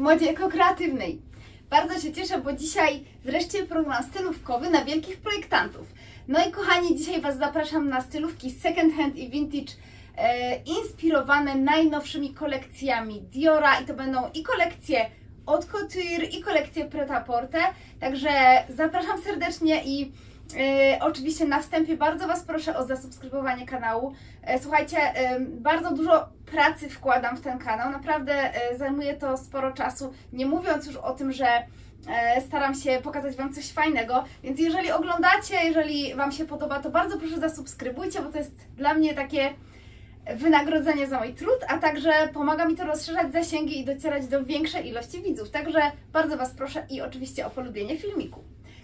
Modzie ekokreatywnej. Bardzo się cieszę, bo dzisiaj wreszcie program stylówkowy na wielkich projektantów. No i kochani, dzisiaj Was zapraszam na stylówki second hand i vintage e, inspirowane najnowszymi kolekcjami Diora i to będą i kolekcje od couture i kolekcje pret-à-porter. Także zapraszam serdecznie i E, oczywiście na wstępie bardzo Was proszę o zasubskrybowanie kanału. E, słuchajcie, bardzo dużo pracy wkładam w ten kanał, naprawdę e, zajmuje to sporo czasu, nie mówiąc już o tym, że staram się pokazać Wam coś fajnego, więc jeżeli oglądacie, jeżeli Wam się podoba, to bardzo proszę zasubskrybujcie, bo to jest dla mnie takie wynagrodzenie za mój trud, a także pomaga mi to rozszerzać zasięgi i docierać do większej ilości widzów. Także bardzo Was proszę i oczywiście o polubienie filmiku.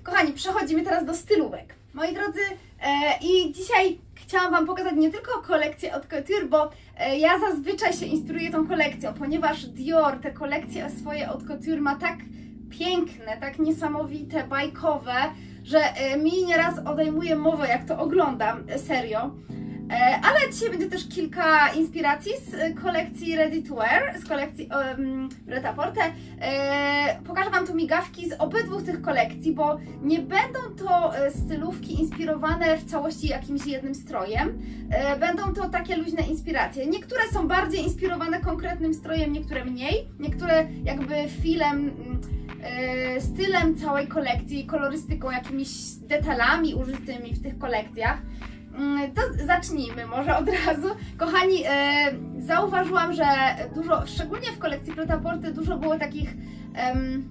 Kochani, przechodzimy teraz do stylówek. Moi drodzy, e, i dzisiaj chciałam Wam pokazać nie tylko kolekcję od Couture, bo e, ja zazwyczaj się inspiruję tą kolekcją, ponieważ Dior te kolekcje swoje od Couture ma tak piękne, tak niesamowite, bajkowe, że e, mi nieraz odejmuje mowę, jak to oglądam, serio. E, Ale dzisiaj będzie też kilka inspiracji z e, kolekcji Ready to Wear, z kolekcji um. E, Pokażę Wam tu migawki z obydwu tych kolekcji, bo nie będą to e, stylówki inspirowane w całości jakimś jednym strojem. E, Będą to takie luźne inspiracje. Niektóre są bardziej inspirowane konkretnym strojem, niektóre mniej. Niektóre jakby filem stylem całej kolekcji, kolorystyką, jakimiś detalami użytymi w tych kolekcjach. Mm, To zacznijmy może od razu. Kochani, e, zauważyłam, że dużo, szczególnie w kolekcji Preta-Porty, dużo było takich, em,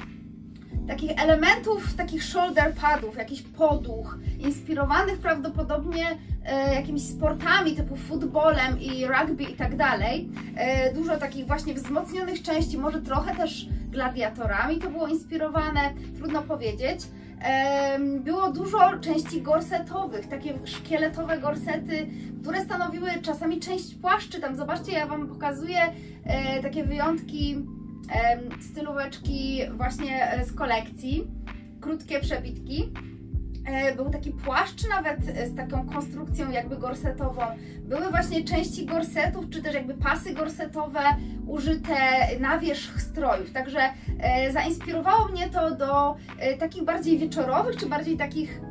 takich elementów, takich shoulder padów, jakichś poduch, inspirowanych prawdopodobnie e, jakimiś sportami typu futbolem i rugby i tak dalej. E, Dużo takich właśnie wzmocnionych części, może trochę też gladiatorami to było inspirowane, trudno powiedzieć. Było dużo części gorsetowych, takie szkieletowe gorsety, które stanowiły czasami część płaszczy. Tam zobaczcie, ja Wam pokazuję e, takie wyjątki stylóweczki właśnie e, z kolekcji, krótkie przebitki. E, Był taki płaszcz nawet e, z taką konstrukcją jakby gorsetową. Były właśnie części gorsetów, czy też jakby pasy gorsetowe użyte na wierzch strojów. Także e, zainspirowało mnie to do takich bardziej wieczorowych, czy bardziej takich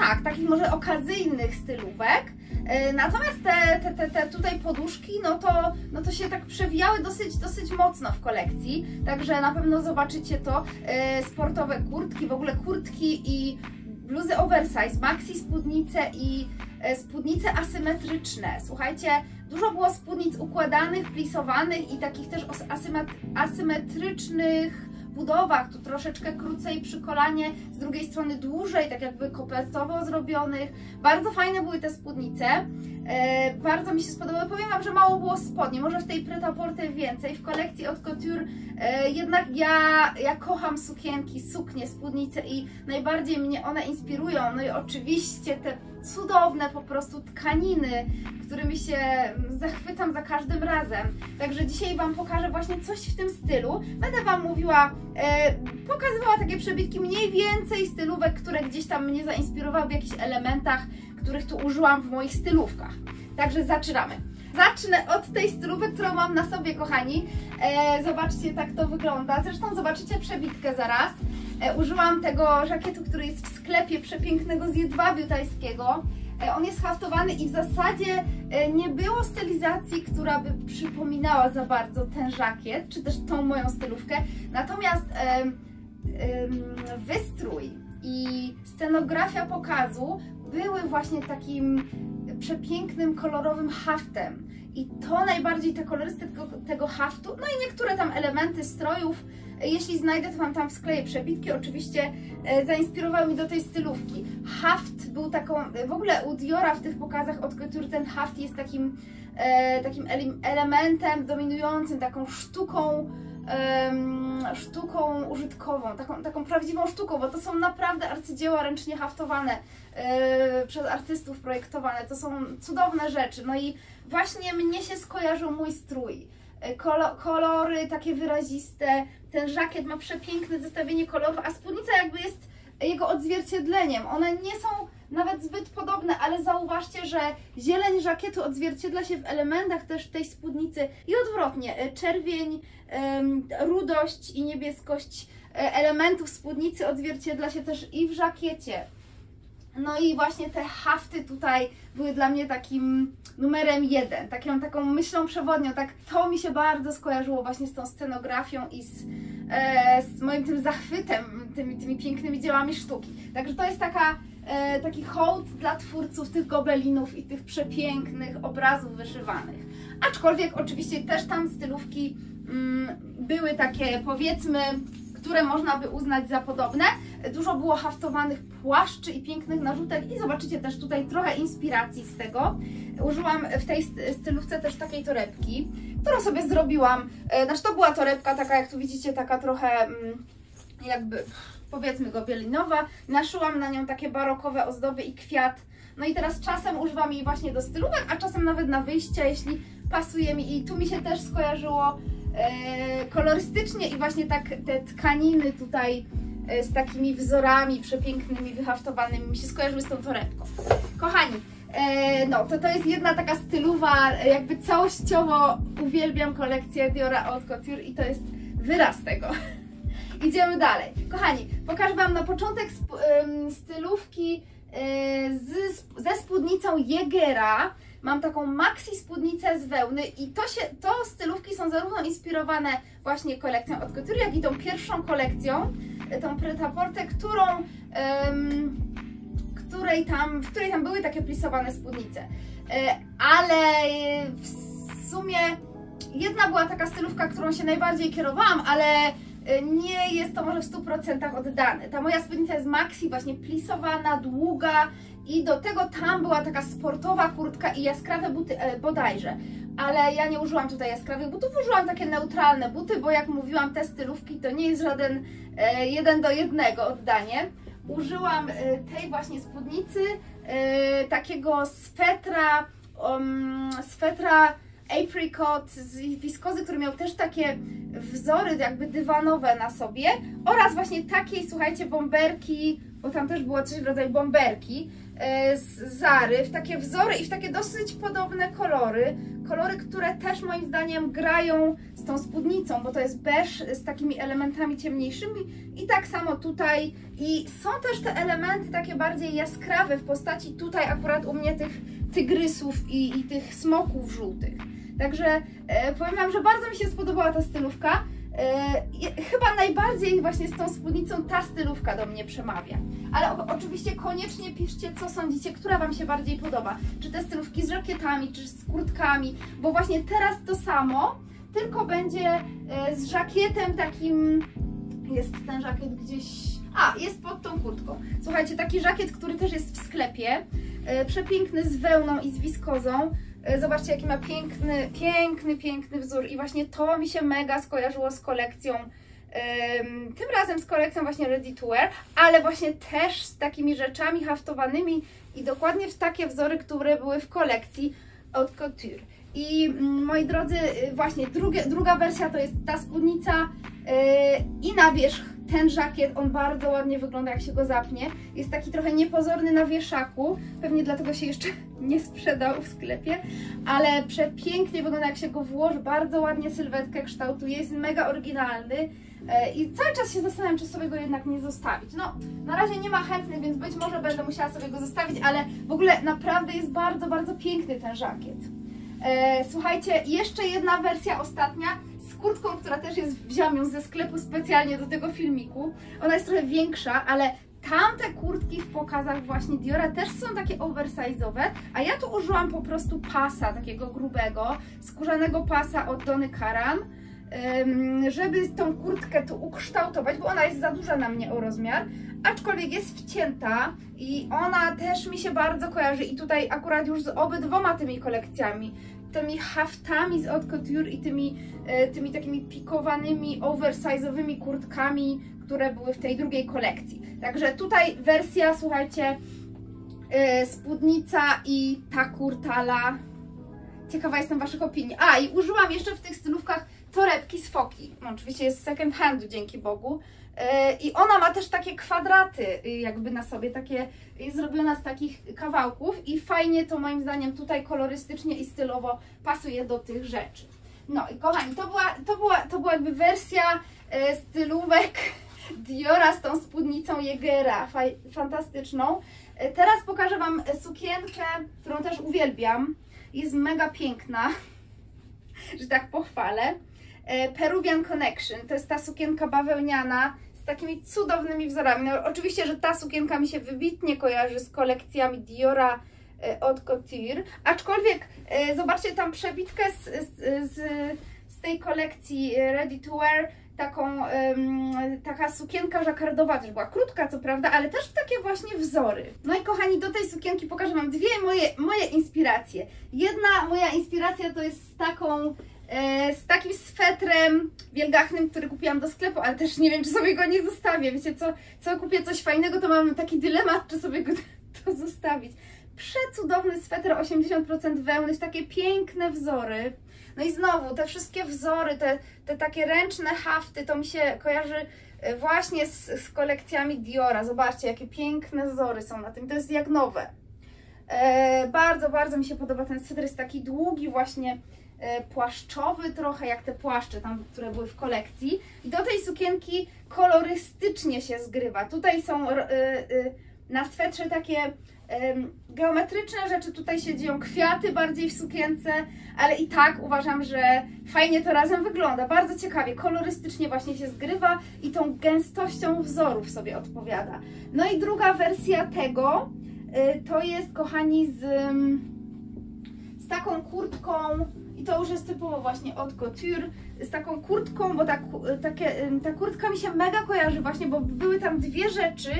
tak, takich może okazyjnych stylówek. E, Natomiast te, te, te, te tutaj poduszki, no to, no to się tak przewijały dosyć, dosyć mocno w kolekcji, także na pewno zobaczycie to. E, Sportowe kurtki, w ogóle kurtki i bluzy oversize, maxi spódnice i e, spódnice asymetryczne. Słuchajcie, dużo było spódnic układanych, plisowanych i takich też asymetrycznych budowach, tu troszeczkę krócej przy kolanie, z drugiej strony dłużej, tak jakby kopertowo zrobionych. Bardzo fajne były te spódnice, e, bardzo mi się spodobały. Powiem Wam, że mało było spodni, może w tej Preta-Porte więcej. W kolekcji od Couture e, jednak ja, ja kocham sukienki, suknie, spódnice i najbardziej mnie one inspirują. No i oczywiście te cudowne po prostu tkaniny, którymi się zachwycam za każdym razem. Także dzisiaj Wam pokażę właśnie coś w tym stylu. Będę Wam mówiła, e, pokazywała takie przebitki mniej więcej stylówek, które gdzieś tam mnie zainspirowały w jakichś elementach, których tu użyłam w moich stylówkach. Także zaczynamy. Zacznę od tej stylówek, którą mam na sobie, kochani. E, zobaczcie, tak to wygląda. Zresztą zobaczycie przebitkę zaraz. E, użyłam tego żakietu, który jest w sklepie przepięknego z jedwabiu tajskiego. E, On jest haftowany i w zasadzie e, nie było stylizacji, która by przypominała za bardzo ten żakiet, czy też tą moją stylówkę. Natomiast em, wystrój i scenografia pokazu były właśnie takim przepięknym, kolorowym haftem. I to najbardziej ta kolorystyka tego, haftu, no i niektóre tam elementy strojów, jeśli znajdę, to Wam tam skleję przebitki, oczywiście e, zainspirowały mi do tej stylówki. Haft był taką, e, w ogóle u Diora w tych pokazach od Couture ten haft jest takim, e, takim ele- elementem dominującym, taką sztuką, sztuką użytkową, taką, taką prawdziwą sztuką, bo to są naprawdę arcydzieła ręcznie haftowane e, przez artystów projektowane. To są cudowne rzeczy. No i właśnie mnie się skojarzył mój strój. E, Kolo, kolory takie wyraziste, ten żakiet ma przepiękne zestawienie kolorów, a spódnica jakby jest jego odzwierciedleniem. One nie są nawet zbyt podobne, ale zauważcie, że zieleń żakietu odzwierciedla się w elementach też tej spódnicy i odwrotnie, e, czerwień, rudość i niebieskość e, elementów spódnicy odzwierciedla się też i w żakiecie. No i właśnie te hafty tutaj były dla mnie takim numerem jeden, taką, taką myślą przewodnią, tak to mi się bardzo skojarzyło właśnie z tą scenografią i z, e, z moim tym zachwytem, tymi, tymi pięknymi dziełami sztuki. Także to jest taka, e, taki hołd dla twórców tych gobelinów i tych przepięknych obrazów wyszywanych. Aczkolwiek oczywiście też tam stylówki mm, były takie powiedzmy które można by uznać za podobne. Dużo było haftowanych płaszczy i pięknych narzutek i zobaczycie też tutaj trochę inspiracji z tego. Użyłam w tej stylówce też takiej torebki, którą sobie zrobiłam. E, znaczy to była torebka taka, jak tu widzicie, taka trochę mm, jakby powiedzmy gobielinowa. Naszyłam na nią takie barokowe ozdoby i kwiat. No i teraz czasem używam jej właśnie do stylówek, a czasem nawet na wyjścia, jeśli pasuje mi. I tu mi się też skojarzyło e, kolorystycznie i właśnie tak te tkaniny tutaj e, z takimi wzorami przepięknymi, wyhaftowanymi mi się skojarzyły z tą torebką. Kochani, e, no to to jest jedna taka stylowa, jakby całościowo uwielbiam kolekcję Diora Haute Couture i to jest wyraz tego. Idziemy dalej. Kochani, pokażę Wam na początek stylówki e, ze spódnicą Jägera. Mam taką maxi spódnicę z wełny i to, się, to stylówki są zarówno inspirowane właśnie kolekcją od Couture, jak i tą pierwszą kolekcją, e, tą Preta-Portę, którą, um, której tam, w której tam były takie plisowane spódnice. E, ale w sumie jedna była taka stylówka, którą się najbardziej kierowałam, ale nie jest to może w 100% oddane. Ta moja spódnica jest maxi, właśnie plisowana, długa, i do tego tam była taka sportowa kurtka i jaskrawe buty e, bodajże. Ale ja nie użyłam tutaj jaskrawych butów, użyłam takie neutralne buty, bo jak mówiłam, te stylówki to nie jest żaden e, jeden do jednego oddanie. Użyłam e, tej właśnie spódnicy, e, takiego swetra, um, swetra apricot z wiskozy, który miał też takie wzory jakby dywanowe na sobie oraz właśnie takiej, słuchajcie, bomberki, bo tam też było coś w rodzaju bomberki, E, z Zary, w takie wzory i w takie dosyć podobne kolory. Kolory, które też moim zdaniem grają z tą spódnicą, bo to jest beż z takimi elementami ciemniejszymi i tak samo tutaj. I są też te elementy takie bardziej jaskrawe w postaci tutaj akurat u mnie tych tygrysów i, i tych smoków żółtych. Także e, powiem Wam, że bardzo mi się spodobała ta stylówka. E, chyba najbardziej właśnie z tą spódnicą ta stylówka do mnie przemawia. Ale o, oczywiście koniecznie piszcie, co sądzicie, która Wam się bardziej podoba. Czy te stylówki z żakietami, czy z kurtkami, bo właśnie teraz to samo, tylko będzie e, z żakietem takim... Jest ten żakiet gdzieś... A, jest pod tą kurtką. Słuchajcie, taki żakiet, który też jest w sklepie. E, przepiękny z wełną i z wiskozą. E, zobaczcie, jaki ma piękny, piękny, piękny wzór i właśnie to mi się mega skojarzyło z kolekcją tym razem z kolekcją właśnie Ready to Wear, ale właśnie też z takimi rzeczami haftowanymi i dokładnie w takie wzory, które były w kolekcji Haute Couture. I mm, moi drodzy, y, właśnie drugie, druga wersja to jest ta spódnica yy, i na wierzch ten żakiet, on bardzo ładnie wygląda jak się go zapnie. Jest taki trochę niepozorny na wieszaku, pewnie dlatego się jeszcze nie sprzedał w sklepie, ale przepięknie wygląda jak się go włoży, bardzo ładnie sylwetkę kształtuje, jest mega oryginalny e, i cały czas się zastanawiam, czy sobie go jednak nie zostawić. No, na razie nie ma chętnych, więc być może będę musiała sobie go zostawić, ale w ogóle naprawdę jest bardzo, bardzo piękny ten żakiet. E, słuchajcie, jeszcze jedna wersja ostatnia, kurtką, która też jest, wziąłam ją ze sklepu specjalnie do tego filmiku. Ona jest trochę większa, ale tamte kurtki w pokazach właśnie Diora też są takie oversize'owe, a ja tu użyłam po prostu pasa takiego grubego, skórzanego pasa od Dony Karan, żeby tą kurtkę tu ukształtować, bo ona jest za duża na mnie o rozmiar, aczkolwiek jest wcięta i ona też mi się bardzo kojarzy i tutaj akurat już z obydwoma tymi kolekcjami tymi haftami z Haute Couture i tymi, e, tymi takimi pikowanymi, oversize'owymi kurtkami, które były w tej drugiej kolekcji. Także tutaj wersja, słuchajcie, e, spódnica i ta kurtala. Ciekawa jestem Waszych opinii. A, i użyłam jeszcze w tych stylówkach torebki z foki. No, oczywiście jest z second handu, dzięki Bogu. E, I ona ma też takie kwadraty y, jakby na sobie, takie jest zrobiona z takich kawałków i fajnie to moim zdaniem tutaj kolorystycznie i stylowo pasuje do tych rzeczy. No i kochani, to była, to była, to była jakby wersja e, stylówek Diora z tą spódnicą Jegera, fantastyczną. E, teraz pokażę Wam sukienkę, którą też uwielbiam. Jest mega piękna, że tak pochwalę. E, Peruvian Connection, to jest ta sukienka bawełniana z takimi cudownymi wzorami. No, oczywiście, że ta sukienka mi się wybitnie kojarzy z kolekcjami Diora od Couture, aczkolwiek zobaczcie tam przebitkę z, z, z, tej kolekcji Ready to Wear, taką, taka sukienka żakardowa też była krótka, co prawda, ale też takie właśnie wzory. No i kochani, do tej sukienki pokażę Wam dwie moje, moje inspiracje. Jedna moja inspiracja to jest z taką e, z takim swetrem wielgachnym, który kupiłam do sklepu, ale też nie wiem, czy sobie go nie zostawię. Wiecie co, co kupię coś fajnego, to mam taki dylemat, czy sobie go to zostawić. Przecudowny sweter, 80% wełny, takie piękne wzory. No i znowu, te wszystkie wzory, te, te takie ręczne hafty, to mi się kojarzy e, właśnie z, z kolekcjami Diora. Zobaczcie, jakie piękne wzory są na tym. To jest jak nowe. E, bardzo, bardzo mi się podoba ten sweter. Jest taki długi właśnie e, płaszczowy trochę, jak te płaszcze tam, które były w kolekcji. I do tej sukienki kolorystycznie się zgrywa. Tutaj są e, e, na swetrze takie geometryczne rzeczy tutaj się dzieją, kwiaty bardziej w sukience, ale i tak uważam, że fajnie to razem wygląda, bardzo ciekawie, kolorystycznie właśnie się zgrywa i tą gęstością wzorów sobie odpowiada. No i druga wersja tego to jest, kochani, z, z taką kurtką i to już jest typowo właśnie od couture, z taką kurtką, bo ta, takie, ta kurtka mi się mega kojarzy właśnie, bo były tam dwie rzeczy,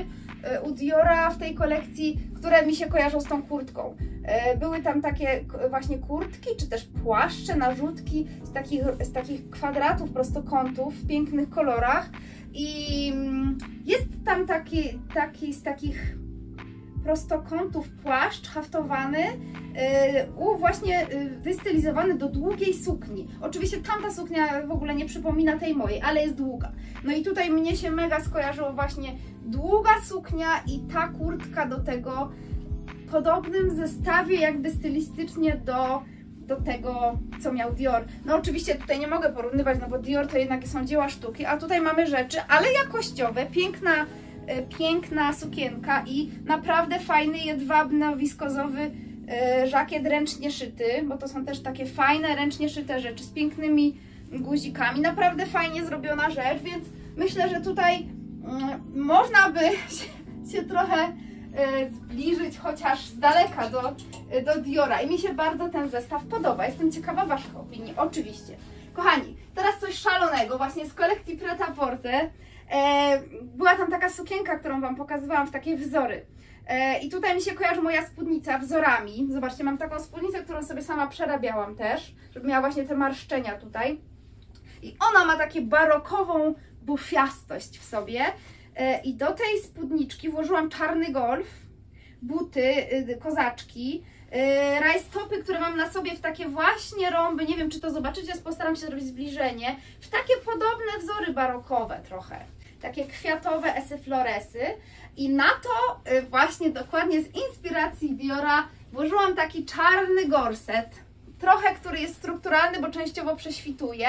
E, u Diora w tej kolekcji, które mi się kojarzą z tą kurtką. E, były tam takie właśnie kurtki, czy też płaszcze, narzutki z takich, z takich kwadratów, prostokątów w pięknych kolorach i mm, jest tam taki, taki z takich prostokątów płaszcz haftowany, yy, właśnie yy, wystylizowany do długiej sukni. Oczywiście tamta suknia w ogóle nie przypomina tej mojej, ale jest długa. No i tutaj mnie się mega skojarzyło właśnie długa suknia i ta kurtka do tego podobnym zestawie jakby stylistycznie do, do tego, co miał Dior. No oczywiście tutaj nie mogę porównywać, no bo Dior to jednak są dzieła sztuki, a tutaj mamy rzeczy, ale jakościowe, piękna piękna sukienka i naprawdę fajny, jedwabno-wiskozowy e, żakiet ręcznie szyty, bo to są też takie fajne, ręcznie szyte rzeczy z pięknymi guzikami. Naprawdę fajnie zrobiona rzecz, więc myślę, że tutaj mm, można by się, się trochę e, zbliżyć chociaż z daleka do, do Diora i mi się bardzo ten zestaw podoba. Jestem ciekawa Waszych opinii, oczywiście. Kochani, teraz coś szalonego, właśnie z kolekcji Preta Porte. E, była tam taka sukienka, którą Wam pokazywałam w takie wzory. E, I tutaj mi się kojarzy moja spódnica wzorami. Zobaczcie, mam taką spódnicę, którą sobie sama przerabiałam też, żeby miała właśnie te marszczenia tutaj. I ona ma takie barokową bufiastość w sobie. E, I do tej spódniczki włożyłam czarny golf, buty, y, kozaczki, rajstopy, które mam na sobie w takie właśnie rąby, nie wiem czy to zobaczycie, postaram się zrobić zbliżenie, w takie podobne wzory barokowe trochę takie kwiatowe esyfloresy i na to y, właśnie dokładnie z inspiracji Diora włożyłam taki czarny gorset, trochę który jest strukturalny, bo częściowo prześwituje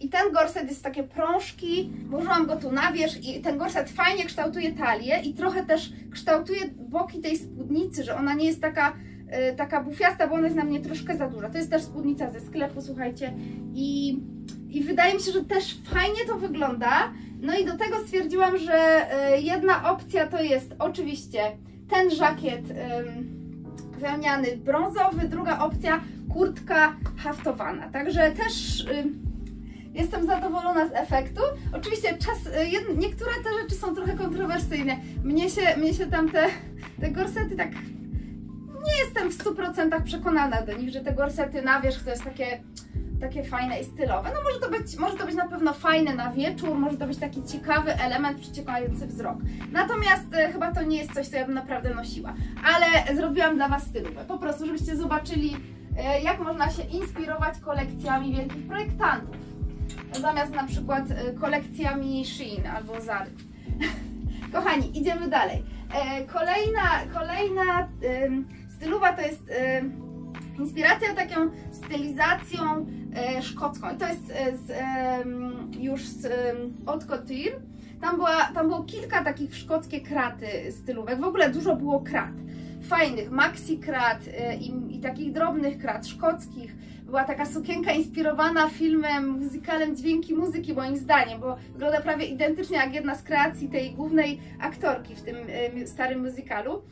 i ten gorset jest takie prążki, włożyłam go tu na wierzch i ten gorset fajnie kształtuje talię i trochę też kształtuje boki tej spódnicy, że ona nie jest taka y, taka bufiasta, bo ona jest na mnie troszkę za duża. To jest też spódnica ze sklepu, słuchajcie. I, I wydaje mi się, że też fajnie to wygląda. No i do tego stwierdziłam, że e, jedna opcja to jest oczywiście ten żakiet wełniany brązowy, druga opcja kurtka haftowana. Także też jestem zadowolona z efektu. Oczywiście czas, e, niektóre te rzeczy są trochę kontrowersyjne. Mnie się, mnie się tam te, te gorsety tak... Nie jestem w 100% przekonana do nich, że te gorsety na wierzch to jest takie takie fajne i stylowe. No może to być, może to być na pewno fajne na wieczór, może to być taki ciekawy element przyciekający wzrok. Natomiast e, chyba to nie jest coś, co ja bym naprawdę nosiła. Ale zrobiłam dla Was stylówę, po prostu, żebyście zobaczyli, e, jak można się inspirować kolekcjami wielkich projektantów. zamiast na przykład e, kolekcjami Shein albo Zary. Kochani, idziemy dalej. E, kolejna, kolejna stylowa to jest inspiracja taką stylizacją e, szkocką. I to jest e, z, już z Haute Couture. Tam, była, tam było kilka takich szkockie kraty stylówek. W ogóle dużo było krat. Fajnych, maxi krat i, i takich drobnych krat szkockich była taka sukienka inspirowana filmem, muzykalem Dźwięki Muzyki moim zdaniem, bo wygląda prawie identycznie jak jedna z kreacji tej głównej aktorki w tym starym muzykalu.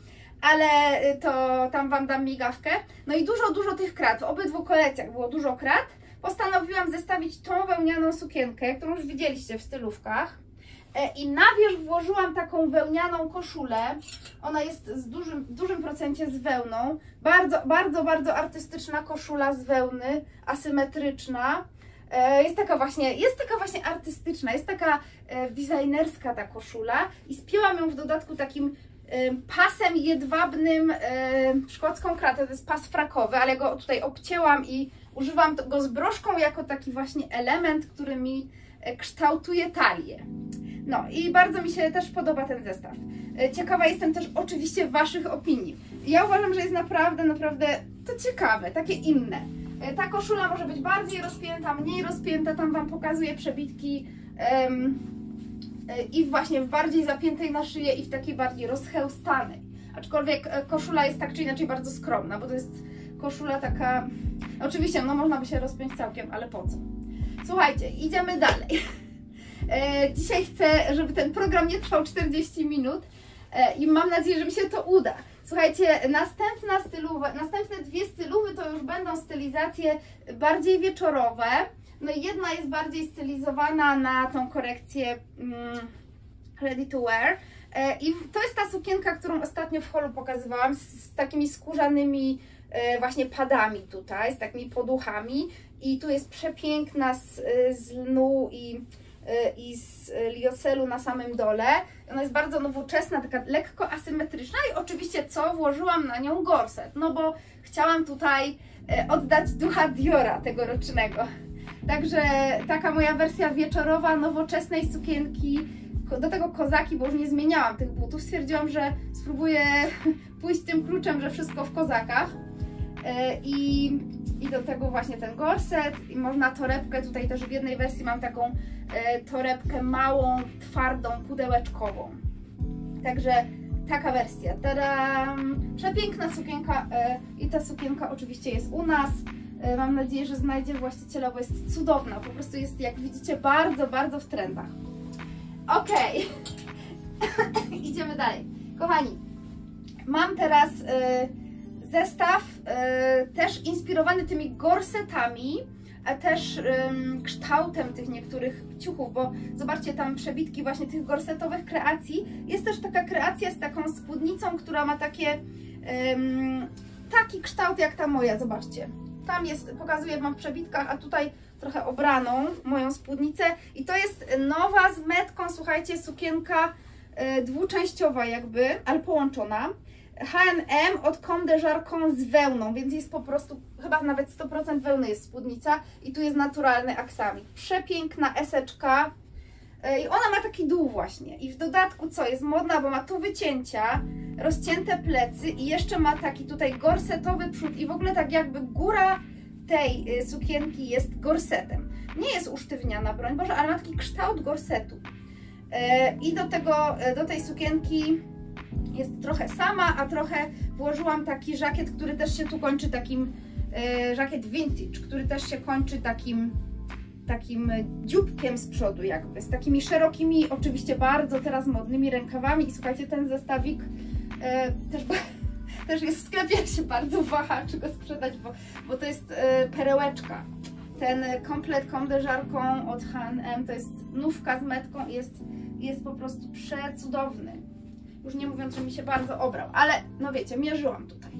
Ale y, to tam Wam dam migawkę. No i dużo, dużo tych krat. W obydwu kolekcjach było dużo krat. Postanowiłam zestawić tą wełnianą sukienkę, którą już widzieliście w stylówkach E, I na wierzch włożyłam taką wełnianą koszulę. Ona jest z dużym, dużym procencie z wełną. Bardzo, bardzo, bardzo artystyczna koszula z wełny, asymetryczna. E, jest taka właśnie, jest taka właśnie artystyczna, jest taka e, designerska ta koszula i spięłam ją w dodatku takim pasem jedwabnym szkocką kratę, to jest pas frakowy, ale go tutaj obcięłam i używam go z broszką jako taki właśnie element, który mi kształtuje talię. No i bardzo mi się też podoba ten zestaw. E, ciekawa jestem też oczywiście Waszych opinii. Ja uważam, że jest naprawdę, naprawdę to ciekawe, takie inne. E, ta koszula może być bardziej rozpięta, mniej rozpięta, tam Wam pokazuję przebitki um, i właśnie w bardziej zapiętej na szyję i w takiej bardziej rozchełstanej. Aczkolwiek koszula jest tak czy inaczej bardzo skromna, bo to jest koszula taka... Oczywiście, no można by się rozpiąć całkiem, ale po co? Słuchajcie, idziemy dalej. E, dzisiaj chcę, żeby ten program nie trwał 40 minut e, i mam nadzieję, że mi się to uda. Słuchajcie, następna następne dwie stylowy to już będą stylizacje bardziej wieczorowe. No i jedna jest bardziej stylizowana na tą korekcję mm, ready to wear. E, I to jest ta sukienka, którą ostatnio w holu pokazywałam z, takimi skórzanymi właśnie padami tutaj, z takimi poduchami. I tu jest przepiękna z, z lnu i i z liocelu na samym dole. Ona jest bardzo nowoczesna, taka lekko asymetryczna i oczywiście co? Włożyłam na nią gorset, no bo chciałam tutaj oddać ducha Diora tegorocznego. Także taka moja wersja wieczorowa, nowoczesnej sukienki, do tego kozaki, bo już nie zmieniałam tych butów. Stwierdziłam, że spróbuję pójść tym kluczem, że wszystko w kozakach. Y, I i do tego właśnie ten gorset i można torebkę, tutaj też w jednej wersji mam taką e, torebkę małą, twardą, pudełeczkową. Także taka wersja. Tadam! Przepiękna sukienka e, i ta sukienka oczywiście jest u nas. E, mam nadzieję, że znajdzie właściciela, bo jest cudowna. Po prostu jest, jak widzicie, bardzo, bardzo w trendach. Ok, idziemy dalej. Kochani, mam teraz... E, Zestaw y, też inspirowany tymi gorsetami, a też y, kształtem tych niektórych ciuchów, bo zobaczcie tam przebitki właśnie tych gorsetowych kreacji. Jest też taka kreacja z taką spódnicą, która ma takie y, taki kształt jak ta moja, zobaczcie. Tam jest, pokazuję Wam w przebitkach, a tutaj trochę obraną moją spódnicę i to jest nowa z metką, słuchajcie, sukienka y, dwuczęściowa jakby, ale połączona. H&M od Comme z wełną, więc jest po prostu, chyba nawet 100% wełny jest spódnica i tu jest naturalny aksamit. Przepiękna eseczka e, i ona ma taki dół właśnie i w dodatku co, jest modna, bo ma tu wycięcia, rozcięte plecy i jeszcze ma taki tutaj gorsetowy przód i w ogóle tak jakby góra tej e, sukienki jest gorsetem. Nie jest usztywniana, broń Boże, ale ma taki kształt gorsetu. E, I do tego, do tej sukienki jest trochę sama, a trochę włożyłam taki żakiet, który też się tu kończy takim, e, żakiet vintage, który też się kończy takim takim dzióbkiem z przodu jakby, z takimi szerokimi, oczywiście bardzo teraz modnymi rękawami i słuchajcie, ten zestawik e, też, też jest w sklepie, jak się bardzo waha, czy go sprzedać, bo, bo to jest e, perełeczka. Ten komplet kondeżarką od H&M to jest nówka z metką i jest, jest po prostu przecudowny. Już nie mówiąc, że mi się bardzo obrał, ale no wiecie, mierzyłam tutaj.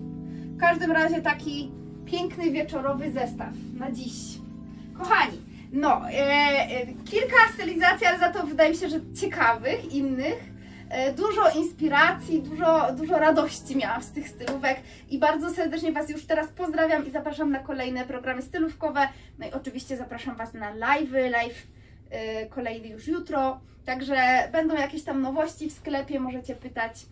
W każdym razie taki piękny wieczorowy zestaw na dziś. Kochani, no, e, e, kilka stylizacji, ale za to wydaje mi się, że ciekawych, innych. E, Dużo inspiracji, dużo, dużo radości miałam z tych stylówek i bardzo serdecznie Was już teraz pozdrawiam i zapraszam na kolejne programy stylówkowe. No i oczywiście zapraszam Was na live'y, live e, kolejny już jutro. Także będą jakieś tam nowości w sklepie, możecie pytać.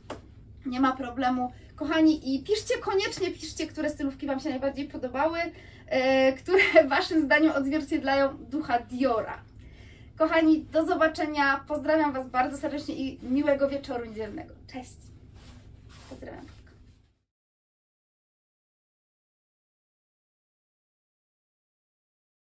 Nie ma problemu. Kochani, i piszcie koniecznie, piszcie, które stylówki Wam się najbardziej podobały, e, które Waszym zdaniem odzwierciedlają ducha Diora. Kochani, do zobaczenia. Pozdrawiam Was bardzo serdecznie i miłego wieczoru niedzielnego. Cześć. Pozdrawiam.